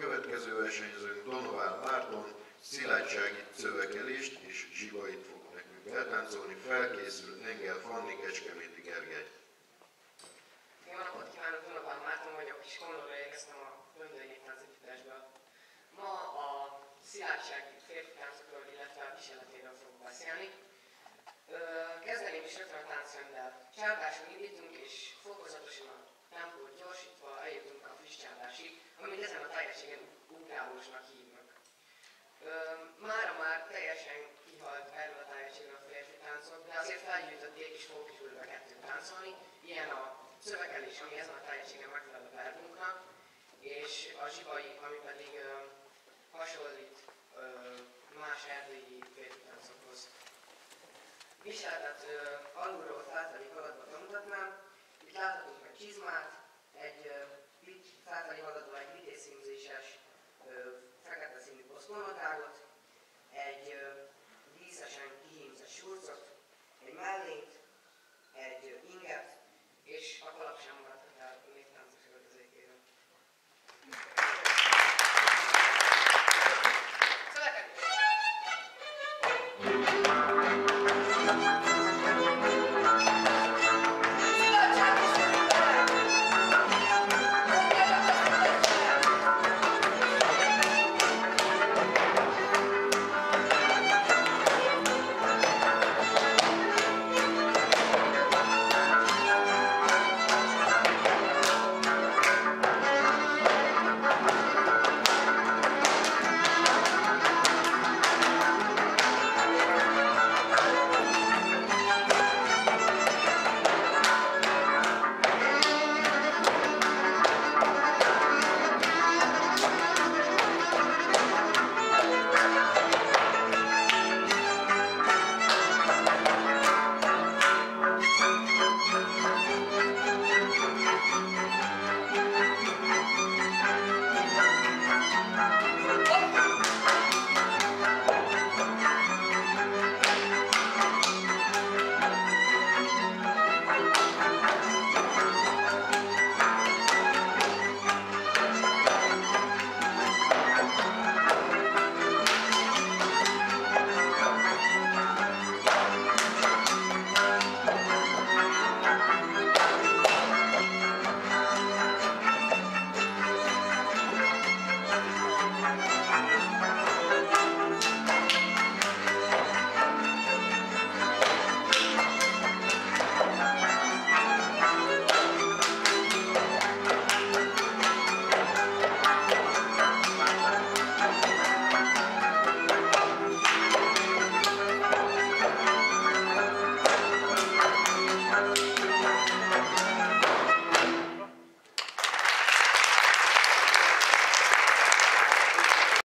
Következő versenyzőnk Donován Márton szilágysági szövekelést és zsibait fog nekünk eltáncolni. Felkészül Engel Fanni Kecskeméti Gergely. Jó napot kívánok, Donovan Márton vagyok, és Kondorra érkeztem a Göndöri Néptánc Együttesből. Ma a szilágysági férfi táncokról, illetve a viseletéről fogok beszélni. Kezdeném is rögtön a táncrenddel. Csábáson indítunk, és fokozatosan a Mára már teljesen kihalt erről a a férfi táncok, de azért felgyűjtötték és fogok is belőle kettőt táncolni. Ilyen a szövegelés, ami ezen a teljességen megfelel a verbunknak, és a zsibai, ami pedig ö, hasonlít ö, más erdélyi férfi táncokhoz. Viseletet ö, alulról felfelé